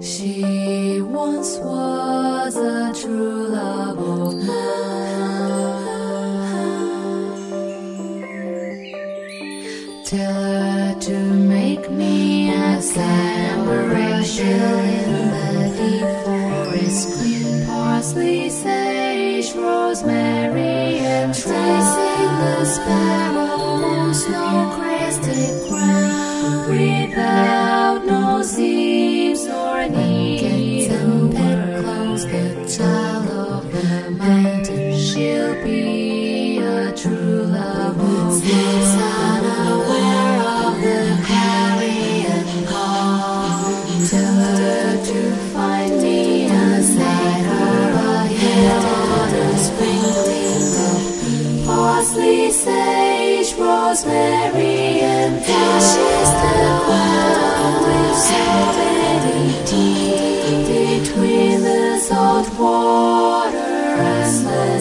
She once was a true love of mine. Tell her to make me a celebration in the deep forest green. Parsley, sage, rosemary, and tracing the sparrow, snow-crested crown, without no seams or needles and bedclothes, the child of the mountain. She'll be a true love Sleeps unaware of the carrion call. Tell her to find me a sacker ahead of the sprinkling of parsley, sage, rosemary, and ashes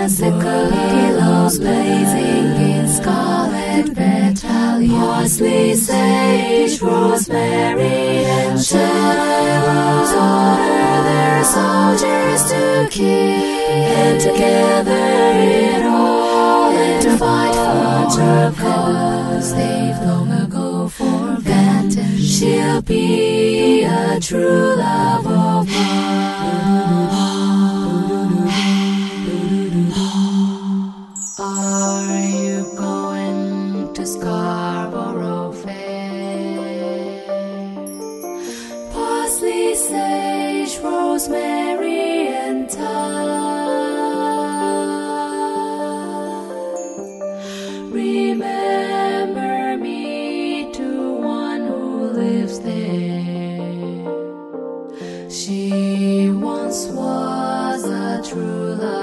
a sickle pillows blazing in scarlet battalion. Parsley, sage, rosemary, and shadows order their soldiers to kill. And together it all and to fight for a cause they've long ago forgotten. She'll be a true love of mine. to Scarborough Fair. Parsley, sage, rosemary, and thyme. Remember me to one who lives there. She once was a true love.